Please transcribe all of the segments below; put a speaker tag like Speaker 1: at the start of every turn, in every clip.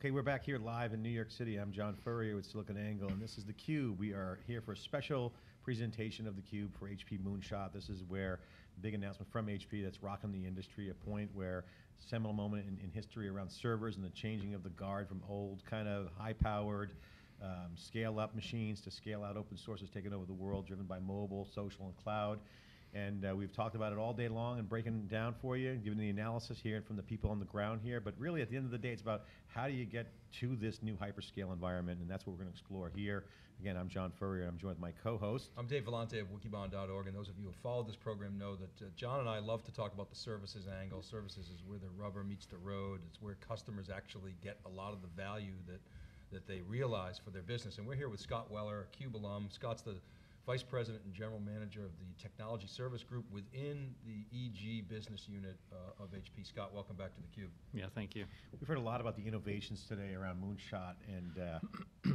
Speaker 1: Okay, we're back here live in New York City. I'm John Furrier with SiliconANGLE, and this is theCUBE. We are here for a special presentation of theCUBE for HP Moonshot. This is where big announcement from HP that's rocking the industry, a point where seminal moment in, in history around servers and the changing of the guard from old kind of high-powered um, scale-up machines to scale-out open source sources taking over the world, driven by mobile, social, and cloud. And uh, we've talked about it all day long and breaking it down for you, giving the analysis here and from the people on the ground here. But really, at the end of the day, it's about how do you get to this new hyperscale environment, and that's what we're going to explore here. Again, I'm John Furrier, and I'm joined with my co-host.
Speaker 2: I'm Dave Vellante of Wikibon.org, and those of you who have followed this program know that uh, John and I love to talk about the services angle. Services is where the rubber meets the road. It's where customers actually get a lot of the value that that they realize for their business. And we're here with Scott Weller, a CUBE alum. Scott's the Vice President and General Manager of the Technology Service Group within the EG business unit uh, of HP. Scott, welcome back to theCUBE.
Speaker 3: Yeah, thank you.
Speaker 1: We've heard a lot about the innovations today around Moonshot, and uh,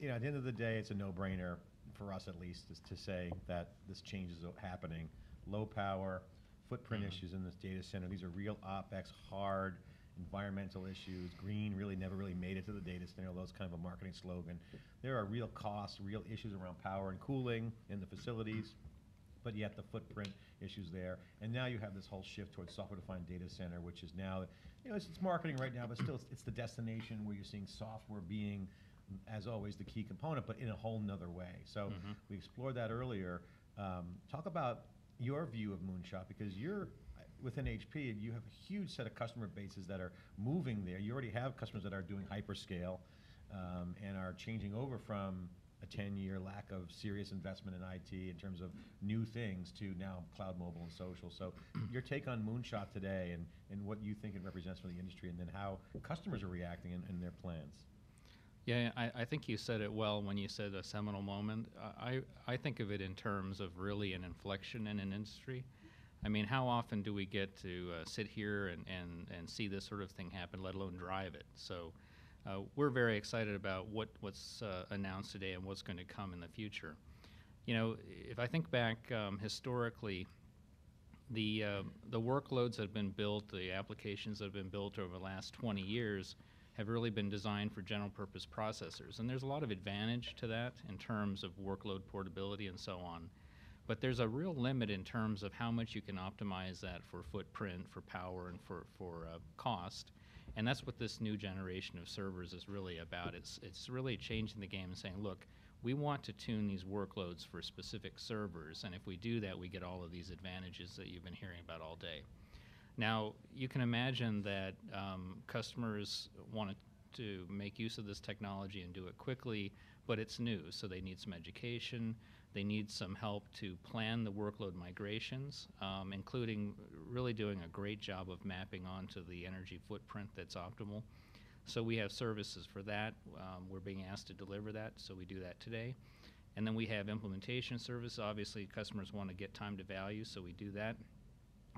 Speaker 1: you know, at the end of the day, it's a no-brainer for us at least is to say that this change is happening. Low power, footprint mm -hmm. issues in this data center. These are real OpEx, hard, environmental issues. Green really never really made it to the data center, although it's kind of a marketing slogan. There are real costs, real issues around power and cooling in the facilities, but yet the footprint issues there. And now you have this whole shift towards software-defined data center, which is now, you know, it's, it's marketing right now, but still it's, it's the destination where you're seeing software being as always, the key component, but in a whole nother way. So mm -hmm. we explored that earlier. Um, talk about your view of Moonshot because you're within HP, you have a huge set of customer bases that are moving there. You already have customers that are doing hyperscale um, and are changing over from a 10-year lack of serious investment in IT in terms of new things to now cloud, mobile, and social. So your take on Moonshot today and, and what you think it represents for the industry and then how customers are reacting and, in their plans.
Speaker 3: Yeah, I, I, think you said it well when you said a seminal moment. I, I think of it in terms of really an inflection in an industry. I mean, how often do we get to uh, sit here and, and, and see this sort of thing happen, let alone drive it? So uh, we're very excited about what, what's uh, announced today and what's going to come in the future. You know, if I think back um, historically, the, uh, the workloads that have been built, the applications that have been built over the last 20 years have really been designed for general purpose processors. And there's a lot of advantage to that in terms of workload portability and so on. But there's a real limit in terms of how much you can optimize that for footprint, for power, and for, for uh, cost. And that's what this new generation of servers is really about. It's, it's really changing the game and saying, look, we want to tune these workloads for specific servers, and if we do that, we get all of these advantages that you've been hearing about all day. Now, you can imagine that um, customers want to make use of this technology and do it quickly, but it's new, so they need some education. They need some help to plan the workload migrations, um, including really doing a great job of mapping onto the energy footprint that's optimal. So we have services for that. Um, we're being asked to deliver that, so we do that today. And then we have implementation service. Obviously, customers want to get time to value, so we do that.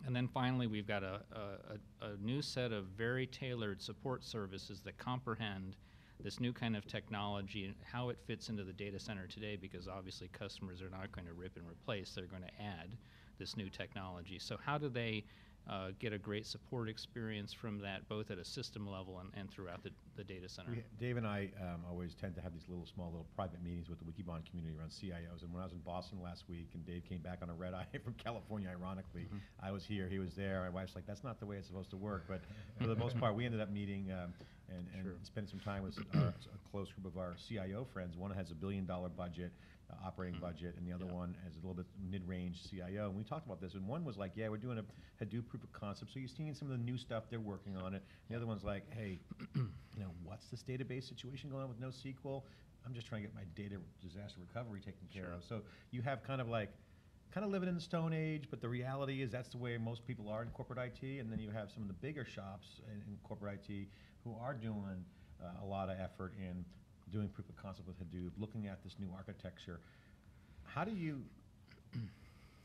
Speaker 3: And then finally, we've got a, a, a new set of very tailored support services that comprehend this new kind of technology and how it fits into the data center today because obviously customers are not going to rip and replace, they're going to add this new technology. So how do they uh, get a great support experience from that, both at a system level and, and throughout the, the data center. We,
Speaker 1: Dave and I um, always tend to have these little, small, little private meetings with the Wikibon community around CIOs. And when I was in Boston last week, and Dave came back on a red eye from California, ironically, mm -hmm. I was here, he was there. My wife's like, "That's not the way it's supposed to work." But for the most part, we ended up meeting um, and, and sure. spending some time with our, a close group of our CIO friends. One has a billion dollar budget uh, operating mm-hmm. budget, and the other one has a little bit mid-range CIO. And we talked about this, and one was like, "Yeah, we're doing a Hadoop proof of concept." So you're seeing some of the new stuff they're working on it. The other one's like, "Hey, you know, what's this database situation going on with NoSQL? I'm just trying to get my data disaster recovery taken care
Speaker 3: sure.
Speaker 1: of." So you have kind of like kind of living in the stone age, but the reality is that's the way most people are in corporate IT. And then you have some of the bigger shops in, in corporate IT who are doing uh, a lot of effort in doing proof of concept with Hadoop, looking at this new architecture. How do you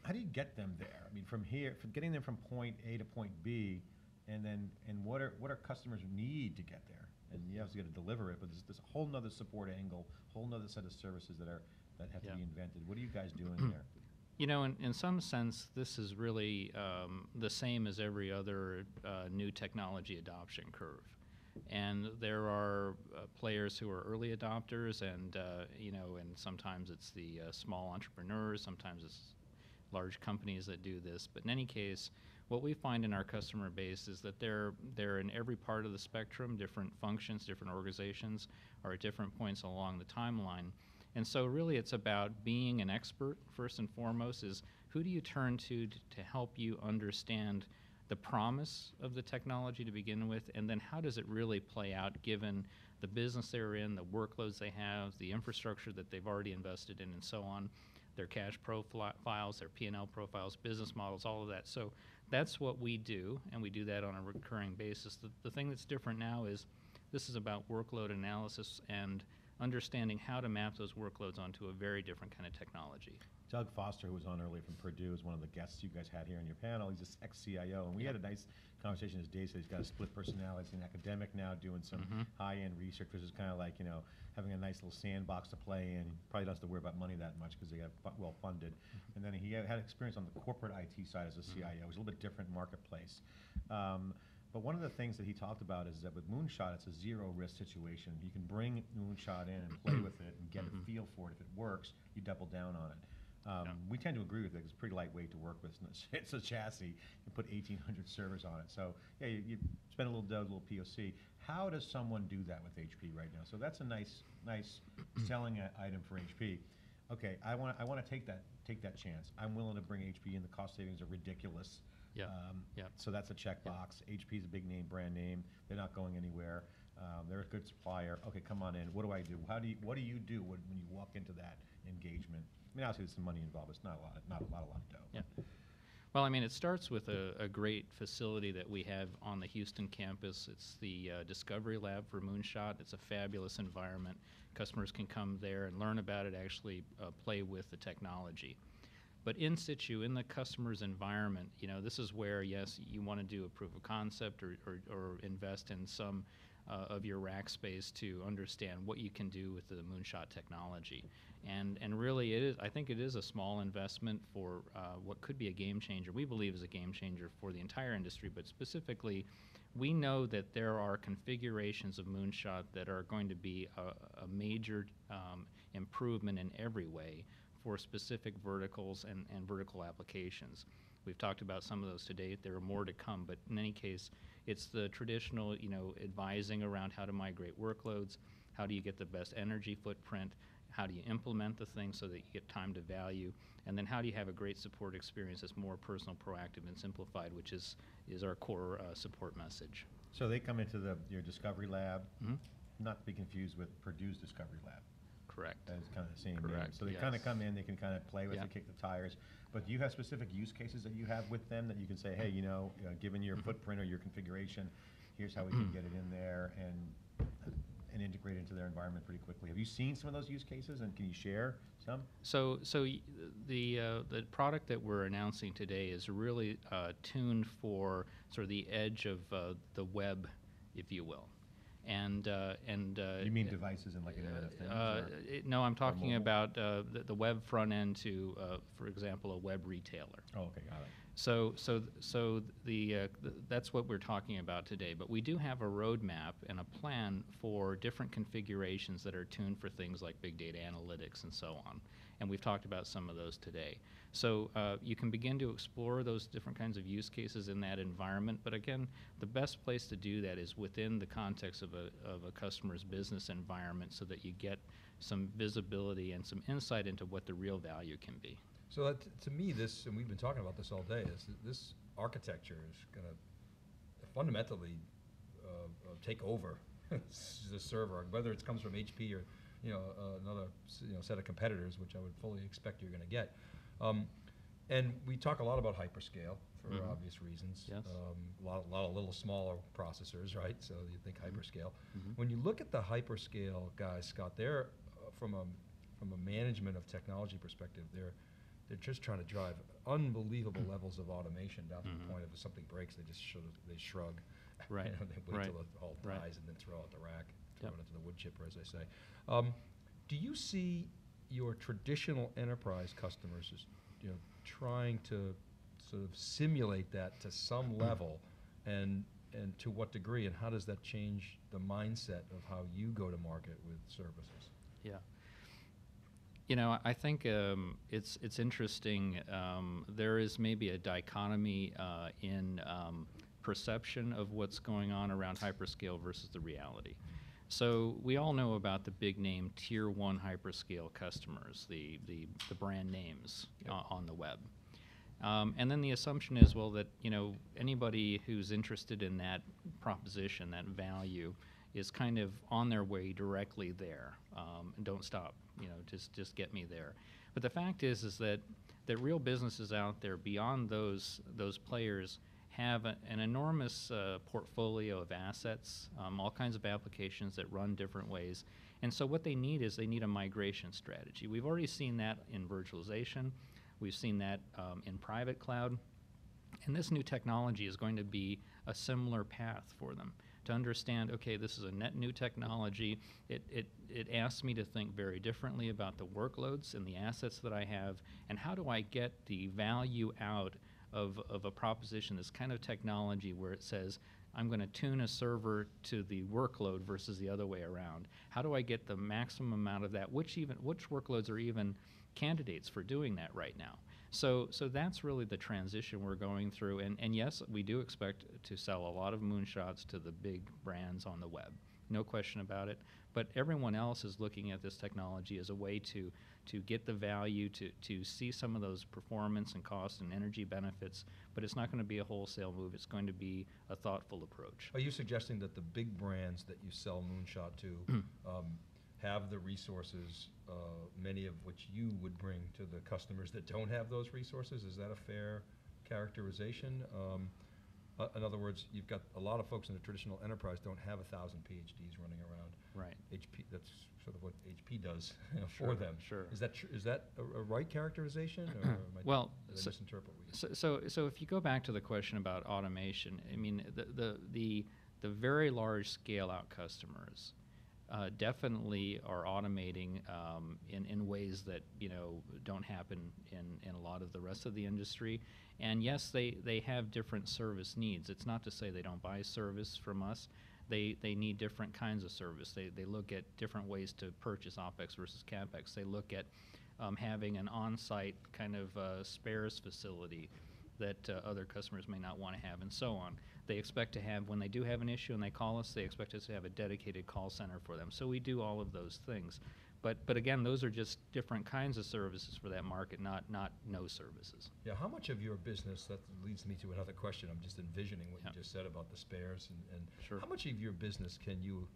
Speaker 1: how do you get them there? I mean, from here, from getting them from point A to point B, and then and what are what are customers need to get there? And you have to get to deliver it, but there's this whole nother support angle, whole nother set of services that are that have yeah. to be invented. What are you guys doing there?
Speaker 3: You know, in, in some sense, this is really um, the same as every other uh, new technology adoption curve. And there are uh, players who are early adopters, and uh, you know, and sometimes it's the uh, small entrepreneurs, sometimes it's large companies that do this. But in any case, what we find in our customer base is that they're they're in every part of the spectrum. Different functions, different organizations are at different points along the timeline. And so, really, it's about being an expert first and foremost. Is who do you turn to to, to help you understand the promise of the technology to begin with, and then how does it really play out given the business they're in, the workloads they have, the infrastructure that they've already invested in, and so on, their cash profiles, their P&L profiles, business models, all of that. So that's what we do, and we do that on a recurring basis. The, the thing that's different now is this is about workload analysis and understanding how to map those workloads onto a very different kind of technology.
Speaker 1: Doug Foster, who was on earlier from Purdue, is one of the guests you guys had here on your panel. He's this ex-CIO, and we had a nice conversation. As Dave said, he's got a split personality. He's an academic now, doing some
Speaker 3: Mhm.
Speaker 1: high-end research, which is kind of like you know having a nice little sandbox to play in. Probably doesn't have to worry about money that much because they got well funded. And then he had had experience on the corporate IT side as a CIO. It was a little bit different marketplace. Um, but one of the things that he talked about is that with Moonshot, it's a zero risk situation. You can bring Moonshot in and play with it and get
Speaker 3: Mhm.
Speaker 1: a feel for it. If it works, you double down on it. Um,
Speaker 3: Yeah.
Speaker 1: We tend to agree with it. It's pretty lightweight to work with. It's- It's a chassis. You put 1,800 servers on it. So yeah, you, you spend a little dough, a little POC. How does someone do that with HP right now? So that's a nice, nice selling item for HP. Okay, I want, I want to take that, take that chance. I'm willing to bring HP in. The cost savings are ridiculous.
Speaker 3: Yeah,
Speaker 1: Um,
Speaker 3: yeah.
Speaker 1: So that's a checkbox. HP is a big name, brand name. They're not going anywhere. Um, they're a good supplier. Okay, come on in. What do I do? How do you, what do you do when, when you walk into that engagement? I mean, obviously, there's some money involved. It's not a lot, not a lot, a lot of dough.
Speaker 3: Yeah. Well, I mean, it starts with a, a great facility that we have on the Houston campus. It's the uh, Discovery Lab for Moonshot. It's a fabulous environment. Customers can come there and learn about it, actually uh, play with the technology. But in situ, in the customer's environment, you know, this is where, yes, you want to do a proof of concept or, or, or invest in some uh, of your rack space to understand what you can do with the Moonshot technology. And, and really, it is, I think it is a small investment for uh, what could be a game changer. We believe is a game changer for the entire industry, but specifically, we know that there are configurations of Moonshot that are going to be a, a major um, improvement in every way for specific verticals and, and vertical applications. We've talked about some of those today. There are more to come, but in any case, it's the traditional, you know, advising around how to migrate workloads, how do you get the best energy footprint, how do you implement the thing so that you get time to value, and then how do you have a great support experience that's more personal, proactive, and simplified, which is, is our core uh, support message.
Speaker 1: So they come into the, your Discovery Lab,
Speaker 3: Mhm.
Speaker 1: not to be confused with Purdue's Discovery Lab.
Speaker 3: Correct.
Speaker 1: That is kind of the same name.
Speaker 3: Correct,
Speaker 1: So they kind of come in, they can kind of play with
Speaker 3: Yeah.
Speaker 1: it, kick the tires. But do you have specific use cases that you have with them that you can say, hey, you know, uh, given your
Speaker 3: Mhm.
Speaker 1: footprint or your configuration, here's how we can get it in there and, and integrate into their environment pretty quickly. Have you seen some of those use cases and can you share some?
Speaker 3: So, so the uh, the product that we're announcing today is really uh, tuned for sort of the edge of uh, the web, if you will, and uh, and uh,
Speaker 1: You mean devices and like Internet of Things?
Speaker 3: Uh,
Speaker 1: or-
Speaker 3: it- no, I'm talking about uh, the, the web front end to, uh, for example, a web retailer.
Speaker 1: Oh, okay, got it.
Speaker 3: So, so, so the, uh, th- that's what we're talking about today. But we do have a roadmap and a plan for different configurations that are tuned for things like big data analytics and so on. And we've talked about some of those today. So uh, you can begin to explore those different kinds of use cases in that environment. But again, the best place to do that is within the context of a, of a customer's business environment so that you get some visibility and some insight into what the real value can be.
Speaker 2: So that, to me, this, and we've been talking about this all day, is that this architecture is going to fundamentally uh, uh, take over the server, whether it comes from HP or, you know, uh, another, you know, set of competitors, which I would fully expect you're going to get. Um, and we talk a lot about hyperscale for
Speaker 3: Mhm.
Speaker 2: obvious reasons.
Speaker 3: Yes.
Speaker 2: Um, a lot, a lot of little smaller processors, right? So you think hyperscale.
Speaker 3: Mhm.
Speaker 2: When you look at the hyperscale guys, Scott, they're uh, from a from a management of technology perspective, they're they're just trying to drive unbelievable hmm. levels of automation down to the mm-hmm. point of if something breaks, they just sort they shrug.
Speaker 3: Right,
Speaker 2: You know, they wait
Speaker 3: right,
Speaker 2: till it all dies and then throw out the rack, throw
Speaker 3: Yep.
Speaker 2: it into the wood chipper, as they say. Um, do you see your traditional enterprise customers as you know trying to sort of simulate that to some hmm. level and and to what degree, and how does that change the mindset of how you go to market with services?
Speaker 3: Yeah. You know, I think um, it's it's interesting. Um, there is maybe a dichotomy uh, in um, perception of what's going on around hyperscale versus the reality. So we all know about the big name tier one hyperscale customers, the the, the brand names
Speaker 2: Yep.
Speaker 3: uh, on the web. Um, and then the assumption is, well, that you know anybody who's interested in that proposition, that value, is kind of on their way directly there. Um, and don't stop, you know, just just get me there. But the fact is, is that that real businesses out there beyond those those players have a, an enormous uh, portfolio of assets, um, all kinds of applications that run different ways. And so what they need is they need a migration strategy. We've already seen that in virtualization. We've seen that um, in private cloud. And this new technology is going to be a similar path for them to understand okay, this is a net new technology. It, it, it asks me to think very differently about the workloads and the assets that I have, and how do I get the value out of, of a proposition, this kind of technology where it says, I'm going to tune a server to the workload versus the other way around. How do I get the maximum amount of that? Which even which workloads are even candidates for doing that right now? So so that's really the transition we're going through. And and yes, we do expect to sell a lot of moonshots to the big brands on the web. No question about it. But everyone else is looking at this technology as a way to to get the value, to, to see some of those performance and cost and energy benefits, but it's not going to be a wholesale move. It's going to be a thoughtful approach.
Speaker 2: Are you suggesting that the big brands that you sell Moonshot to um, have the resources, uh, many of which you would bring to the customers that don't have those resources? Is that a fair characterization? Um, uh, in other words, you've got a lot of folks in the traditional enterprise don't have a thousand PhDs running around.
Speaker 3: Right.
Speaker 2: HP, that's sort of what HP does know,
Speaker 3: Sure,
Speaker 2: for them.
Speaker 3: sure.
Speaker 2: Is that tr- is that a, a right characterization, or am I,
Speaker 3: Well, so-
Speaker 2: misinterpret what you
Speaker 3: So, so, so if you go back to the question about automation, I mean, the, the, the, the very large scale out customers uh, definitely are automating um, in, in ways that, you know, don't happen in, in a lot of the rest of the industry. And yes, they, they have different service needs. It's not to say they don't buy service from us. They, they need different kinds of service. They, they look at different ways to purchase OPEX versus CAPEX. They look at um, having an on-site kind of uh, spares facility that uh, other customers may not want to have, and so on. They expect to have, when they do have an issue and they call us, they expect us to have a dedicated call center for them. So we do all of those things. But, but again, those are just different kinds of services for that market, not, not no services.
Speaker 2: Yeah, how much of your business, that leads me to another question, I'm just envisioning what
Speaker 3: Yeah.
Speaker 2: you just said about the spares and, and
Speaker 3: Sure.
Speaker 2: how much of your business can you,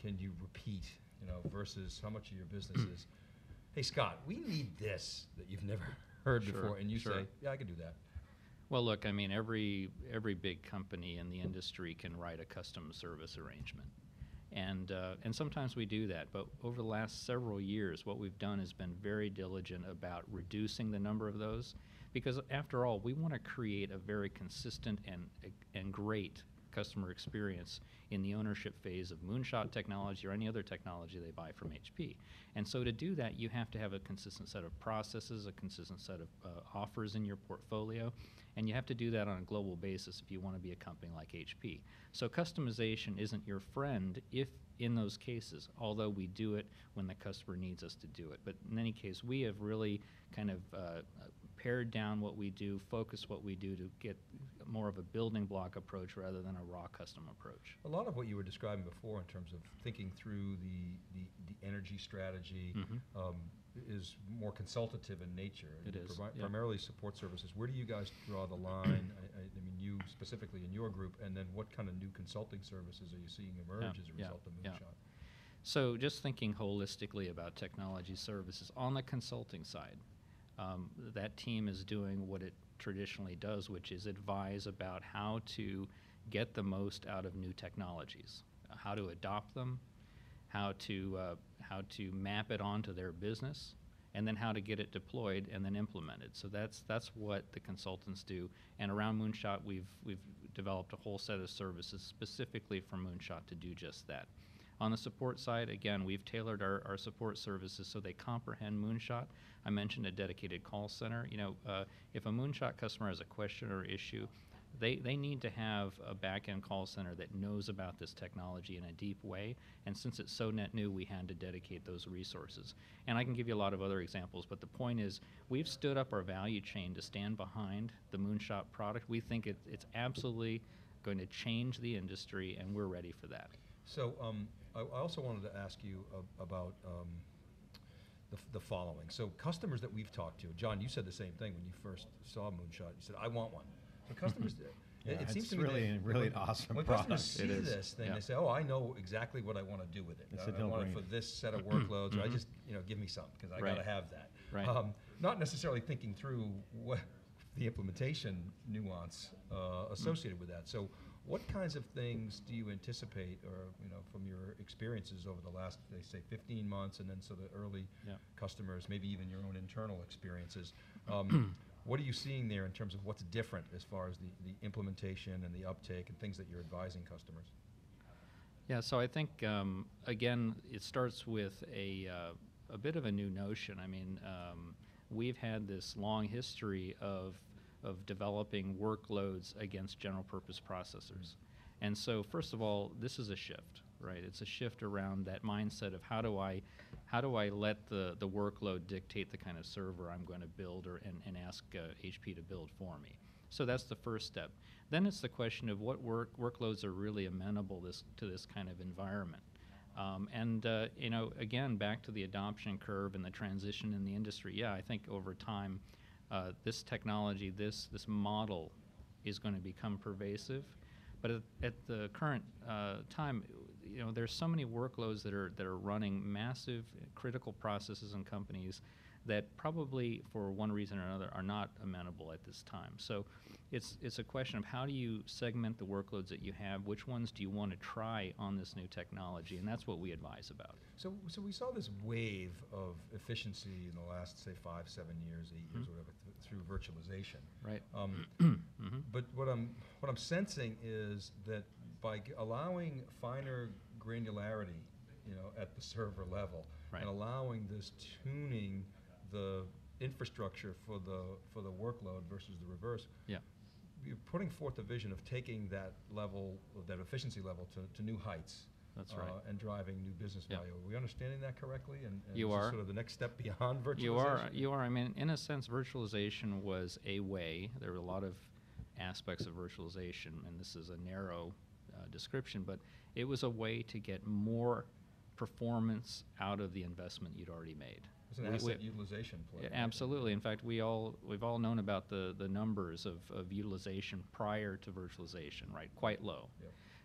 Speaker 2: can you repeat, you know, versus how much of your business is, hey, Scott, we need this that you've never heard
Speaker 3: Sure,
Speaker 2: before, and you
Speaker 3: sure.
Speaker 2: say, yeah, I can do that.
Speaker 3: Well, look, I mean, every every big company in the industry can write a custom service arrangement, and uh, and sometimes we do that. But over the last several years, what we've done has been very diligent about reducing the number of those, because after all, we want to create a very consistent and and great customer experience in the ownership phase of Moonshot technology or any other technology they buy from HP. And so to do that, you have to have a consistent set of processes, a consistent set of uh, offers in your portfolio, and you have to do that on a global basis if you want to be a company like HP. So customization isn't your friend if in those cases, although we do it when the customer needs us to do it. But in any case, we have really kind of uh, pared down what we do, focused what we do to get more of a building block approach rather than a raw custom approach.
Speaker 2: A lot of what you were describing before in terms of thinking through the, the, the energy strategy
Speaker 3: Mhm.
Speaker 2: um, is more consultative in nature.
Speaker 3: It is,
Speaker 2: provi-
Speaker 3: yeah.
Speaker 2: Primarily support services. Where do you guys draw the line? I, I, mean, you specifically in your group, and then what kind of new consulting services are you seeing emerge as a
Speaker 3: yeah,
Speaker 2: result of
Speaker 3: yeah.
Speaker 2: Moonshot?
Speaker 3: So just thinking holistically about technology services on the consulting side, um, that team is doing what it traditionally does, which is advise about how to get the most out of new technologies, uh, how to adopt them, how to uh, how to map it onto their business, and then how to get it deployed and then implemented. So that's that's what the consultants do. And around Moonshot, we've we've developed a whole set of services specifically for Moonshot to do just that. On the support side, again, we've tailored our, our support services so they comprehend Moonshot. I mentioned a dedicated call center. You know, uh, if a Moonshot customer has a question or issue, They, they need to have a back end call center that knows about this technology in a deep way. And since it's so net new, we had to dedicate those resources. And I can give you a lot of other examples, but the point is we've stood up our value chain to stand behind the Moonshot product. We think it, it's absolutely going to change the industry, and we're ready for that.
Speaker 2: So um, I, I also wanted to ask you ab- about um, the, f- the following. So customers that we've talked to, John, you said the same thing when you first saw Moonshot. You said, "I want one." So customers, it-
Speaker 1: Yeah,
Speaker 2: it, seems
Speaker 1: it's
Speaker 2: to me
Speaker 1: really-
Speaker 2: they-
Speaker 1: really an awesome
Speaker 2: When customers see
Speaker 3: It is,
Speaker 2: this thing,
Speaker 3: yeah.
Speaker 2: they say, "Oh, I know exactly what I want to do with it.
Speaker 1: It's
Speaker 2: I, want it for this set of workloads. Or I
Speaker 3: Mhm.
Speaker 2: just, you know, give me some because I
Speaker 3: Right.
Speaker 2: got to have that."
Speaker 3: Right.
Speaker 2: Um, not necessarily thinking through what the implementation nuance uh, associated with that. So, what kinds of things do you anticipate, or you know, from your experiences over the last, they say, 15 months, and then so the early
Speaker 3: Yeah.
Speaker 2: customers, maybe even your own internal experiences? Um, what are you seeing there in terms of what's different as far as the, the implementation and the uptake and things that you're advising customers?
Speaker 3: Yeah, so I think um, again, it starts with a uh, a bit of a new notion. I mean, um, we've had this long history of of developing workloads against general purpose processors, and so first of all, this is a shift, right? It's a shift around that mindset of how do I how do I let the, the workload dictate the kind of server I'm going to build or and, and ask uh, HP to build for me. So that's the first step. Then it's the question of what work workloads are really amenable this to this kind of environment. Um, and uh, you know, again, back to the adoption curve and the transition in the industry. Yeah, I think over time, uh, this technology, this this model, is going to become pervasive. But at, at the current uh, time, you know, there's so many workloads that are that are running massive critical processes in companies that probably for one reason or another are not amenable at this time. So it's it's a question of how do you segment the workloads that you have, which ones do you want to try on this new technology, and that's what we advise about.
Speaker 2: So, so we saw this wave of efficiency in the last, say, five, seven years, eight years,
Speaker 3: Mhm.
Speaker 2: whatever, th- through virtualization.
Speaker 3: Right.
Speaker 2: Um,
Speaker 3: hmm
Speaker 2: But what I'm what I'm sensing is that by allowing finer granularity, you know, at the server level,
Speaker 3: Right.
Speaker 2: and allowing this tuning the infrastructure for the for the workload versus the reverse,
Speaker 3: Yeah.
Speaker 2: you're putting forth the vision of taking that level, that efficiency level, to, to new heights.
Speaker 3: That's
Speaker 2: uh,
Speaker 3: right.
Speaker 2: And driving new business
Speaker 3: Yeah.
Speaker 2: value. Are we understanding that correctly? And, and
Speaker 3: You are.
Speaker 2: sort of the next step beyond virtualization.
Speaker 3: You are, you are. I mean, in a sense, virtualization was a way. There were a lot of aspects of virtualization, and this is a narrow description, but it was a way to get more performance out of the investment you'd already made.
Speaker 2: It's an
Speaker 3: We- we-
Speaker 2: asset utilization play.
Speaker 3: Absolutely. In fact, we all we've all known about the the numbers of, of utilization prior to virtualization, right? Quite low.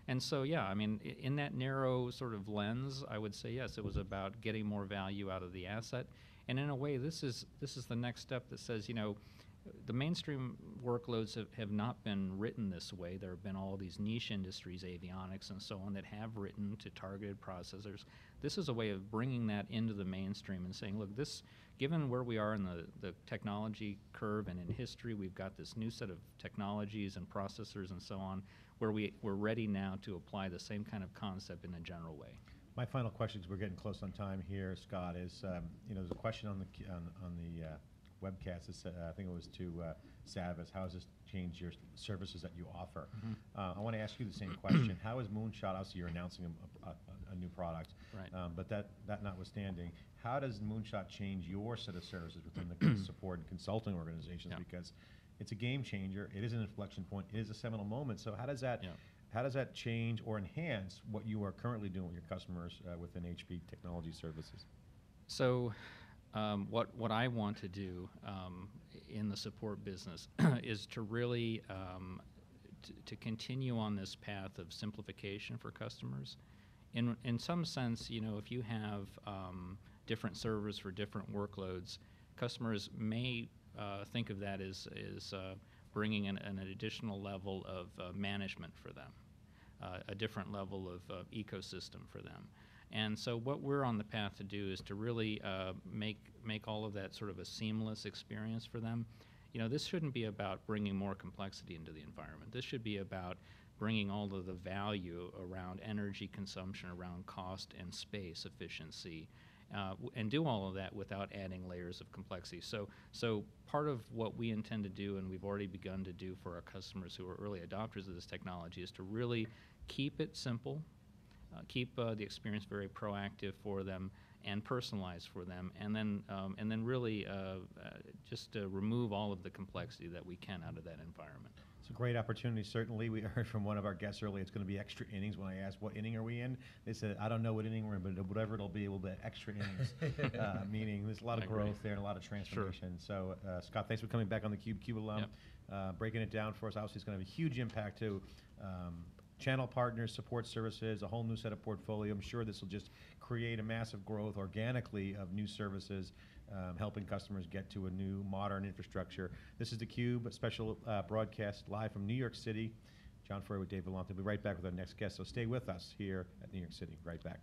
Speaker 3: And so, yeah, I mean, in that narrow sort of lens, I would say yes, it was about getting more value out of the asset. And in a way, this is this is the next step that says, you know, the mainstream workloads have, have not been written this way. There have been all these niche industries, avionics and so on, that have written to targeted processors. This is a way of bringing that into the mainstream and saying, look, this, given where we are in the, the technology curve and in history, we've got this new set of technologies and processors and so on, where we, we're ready now to apply the same kind of concept in a general way.
Speaker 1: My final question, because we're getting close on time here, Scott, is, um, you know, there's a question on the, on, on the uh, webcast, uh, I think it was to uh, Savas, how has this changed your services that you offer?
Speaker 3: Mhm.
Speaker 1: Uh, I want to ask you the same question. How is Moonshot, obviously you're announcing a, a, a- a new product.
Speaker 3: Right.
Speaker 1: Um, But that, that notwithstanding, how does Moonshot change your set of services within the support and consulting organizations?
Speaker 3: Yeah.
Speaker 1: Because it's a game changer, it is an inflection point, it is a seminal moment. So how does that,
Speaker 3: Yeah.
Speaker 1: how does that change or enhance what you are currently doing with your customers uh, within HP Technology Services?
Speaker 3: So, um, what what I want to do um, in the support business is to really um, to continue on this path of simplification for customers. In in some sense, you know, if you have um, different servers for different workloads, customers may uh, think of that as is uh, bringing an, an additional level of uh, management for them, uh, a different level of uh, ecosystem for them. And so what we're on the path to do is to really uh, make make all of that sort of a seamless experience for them. You know, this shouldn't be about bringing more complexity into the environment. This should be about bringing all of the value around energy consumption, around cost and space efficiency, uh, and do all of that without adding layers of complexity. So, so part of what we intend to do, and we've already begun to do for our customers who are early adopters of this technology, is to really keep it simple, uh, keep uh, the experience very proactive for them and personalized for them, and then um, and then really uh, uh, just uh, remove all of the complexity that we can out of that environment.
Speaker 1: It's a great opportunity, certainly. We heard from one of our guests earlier, it's going to be extra innings. When I asked what inning are we in, they said, I don't know what inning we're in, but whatever it'll be, it will be extra innings. uh, meaning there's a lot
Speaker 3: I
Speaker 1: of
Speaker 3: agree.
Speaker 1: growth there and a lot of transformation. So, uh, Scott, thanks for coming back on the Cube, Cube alum,
Speaker 3: Yep.
Speaker 1: uh, breaking it down for us. Obviously, it's going to have a huge impact to um, channel partners, support services, a whole new set of portfolio. I'm sure this will just create a massive growth organically of new services, um, helping customers get to a new modern infrastructure. This is theCUBE, a special uh, broadcast live from New York City. John Furrier with Dave Vellante. We'll be right back with our next guest, so stay with us here at New York City. Right back.